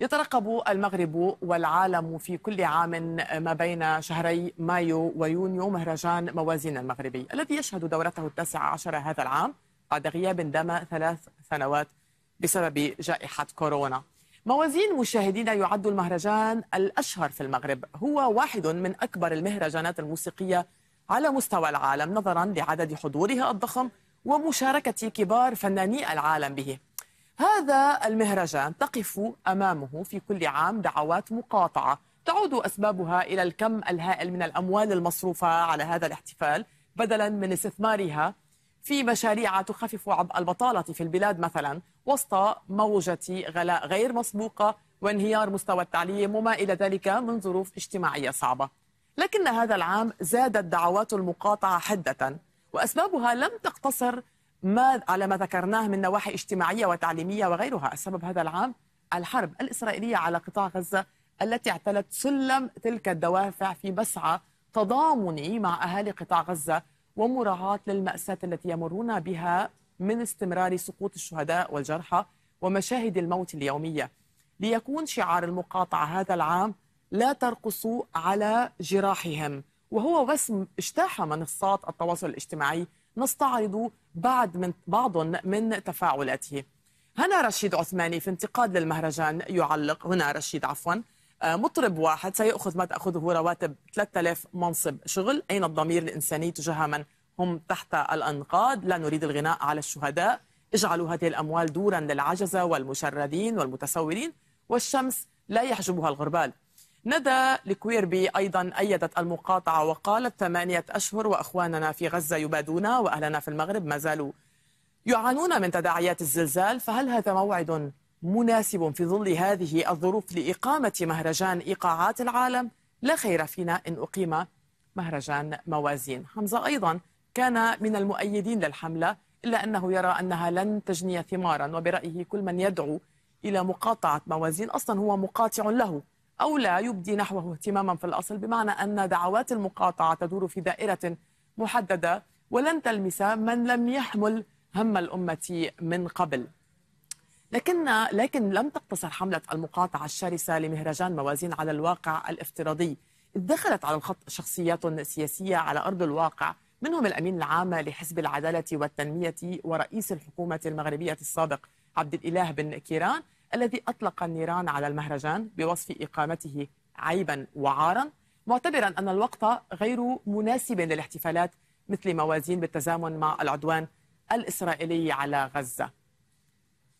يترقب المغرب والعالم في كل عام ما بين شهري مايو ويونيو مهرجان موازين المغربي الذي يشهد دورته التاسعة عشر هذا العام بعد غياب دام ثلاث سنوات بسبب جائحة كورونا. موازين مشاهدينا يعد المهرجان الأشهر في المغرب. هو واحد من أكبر المهرجانات الموسيقية على مستوى العالم نظرا لعدد حضوره الضخم ومشاركة كبار فناني العالم به. هذا المهرجان تقف أمامه في كل عام دعوات مقاطعة تعود أسبابها إلى الكم الهائل من الأموال المصروفة على هذا الاحتفال بدلا من استثمارها في مشاريع تخفف عبء البطالة في البلاد مثلا وسط موجة غلاء غير مسبوقة وانهيار مستوى التعليم وما إلى ذلك من ظروف اجتماعية صعبة. لكن هذا العام زادت دعوات المقاطعة حدة وأسبابها لم تقتصر ما على ما ذكرناه من نواحي اجتماعية وتعليمية وغيرها، السبب هذا العام الحرب الإسرائيلية على قطاع غزة التي اعتلت سلم تلك الدوافع في مسعى تضامني مع أهالي قطاع غزة ومراعاة للمأساة التي يمرون بها من استمرار سقوط الشهداء والجرحى ومشاهد الموت اليومية. ليكون شعار المقاطعة هذا العام لا ترقصوا على جراحهم وهو وسم اجتاح منصات التواصل الاجتماعي نستعرض بعض من بعض من تفاعلاته. هنا رشيد عثماني في انتقاد للمهرجان يعلق. هنا رشيد عفوا. آه، مطرب واحد سيأخذ ما تأخذه رواتب 3000 منصب شغل. أين الضمير الإنساني تجاه من هم تحت الأنقاض؟ لا نريد الغناء على الشهداء. اجعلوا هذه الأموال دورا للعجزة والمشردين والمتسولين. والشمس لا يحجبها الغربال. ندى الكويربي أيضا أيدت المقاطعة وقالت ثمانية أشهر وأخواننا في غزة يبادون وأهلنا في المغرب ما زالوا يعانون من تداعيات الزلزال فهل هذا موعد مناسب في ظل هذه الظروف لإقامة مهرجان إيقاعات العالم؟ لا خير فينا إن أقيم مهرجان موازين. حمزة أيضا كان من المؤيدين للحملة إلا أنه يرى أنها لن تجني ثمارا وبرأيه كل من يدعو إلى مقاطعة موازين أصلا هو مقاطع له. أو لا يبدي نحوه اهتماما في الأصل بمعنى أن دعوات المقاطعة تدور في دائرة محددة ولن تلمس من لم يحمل هم الأمة من قبل. لكن لكن لم تقتصر حملة المقاطعة الشرسة لمهرجان موازين على الواقع الافتراضي. إذ دخلت على الخط شخصيات سياسية على أرض الواقع منهم الأمين العام لحزب العدالة والتنمية ورئيس الحكومة المغربية السابق عبد الإله بن كيران الذي أطلق النيران على المهرجان بوصف إقامته عيبا وعارا معتبرا أن الوقت غير مناسب للاحتفالات مثل موازين بالتزامن مع العدوان الإسرائيلي على غزة.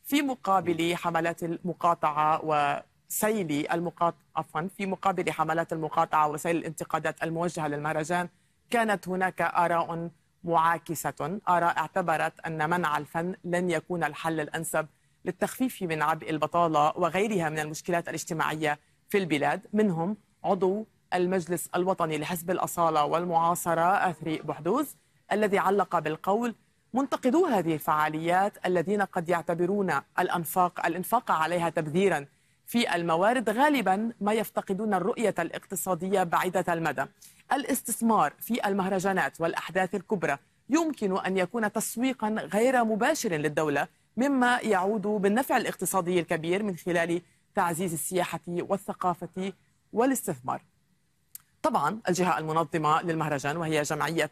في مقابل حملات المقاطعة وسيل المقاطعة عفوا في مقابل حملات المقاطعة وسيل الانتقادات الموجهة للمهرجان كانت هناك آراء معاكسة. آراء اعتبرت أن منع الفن لن يكون الحل الأنسب للتخفيف من عبء البطالة وغيرها من المشكلات الاجتماعية في البلاد. منهم عضو المجلس الوطني لحزب الأصالة والمعاصرة أثري بحدوز الذي علق بالقول منتقدو هذه الفعاليات الذين قد يعتبرون الأنفاق الإنفاق عليها تبذيرا في الموارد غالبا ما يفتقدون الرؤية الاقتصادية بعيدة المدى. الاستثمار في المهرجانات والأحداث الكبرى يمكن أن يكون تسويقا غير مباشر للدولة مما يعود بالنفع الاقتصادي الكبير من خلال تعزيز السياحة والثقافة والاستثمار. طبعا الجهة المنظمة للمهرجان وهي جمعية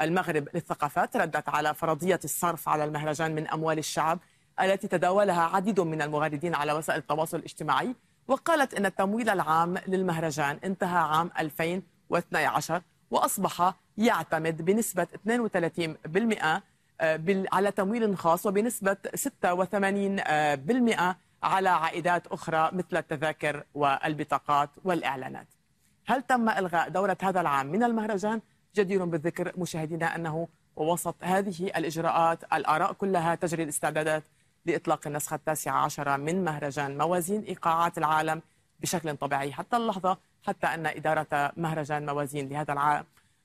المغرب للثقافات ردت على فرضية الصرف على المهرجان من أموال الشعب التي تداولها عديد من المغردين على وسائل التواصل الاجتماعي وقالت أن التمويل العام للمهرجان انتهى عام 2012 وأصبح يعتمد بنسبة 32% على تمويل خاص وبنسبة 86% على عائدات أخرى مثل التذاكر والبطاقات والإعلانات هل تم إلغاء دورة هذا العام من المهرجان؟ جدير بالذكر مشاهدينا أنه ووسط هذه الإجراءات الآراء كلها تجري الاستعدادات لإطلاق النسخة التاسعة عشرة من مهرجان موازين إيقاعات العالم بشكل طبيعي حتى اللحظة حتى أن إدارة مهرجان موازين لهذا العام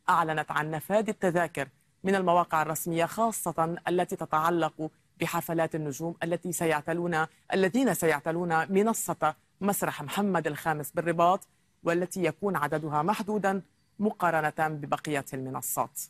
أعلنت عن نفاذ التذاكر من المواقع الرسمية خاصة التي تتعلق بحفلات النجوم التي سيعتلون الذين سيعتلون منصة مسرح محمد الخامس بالرباط والتي يكون عددها محدودا مقارنة ببقية المنصات.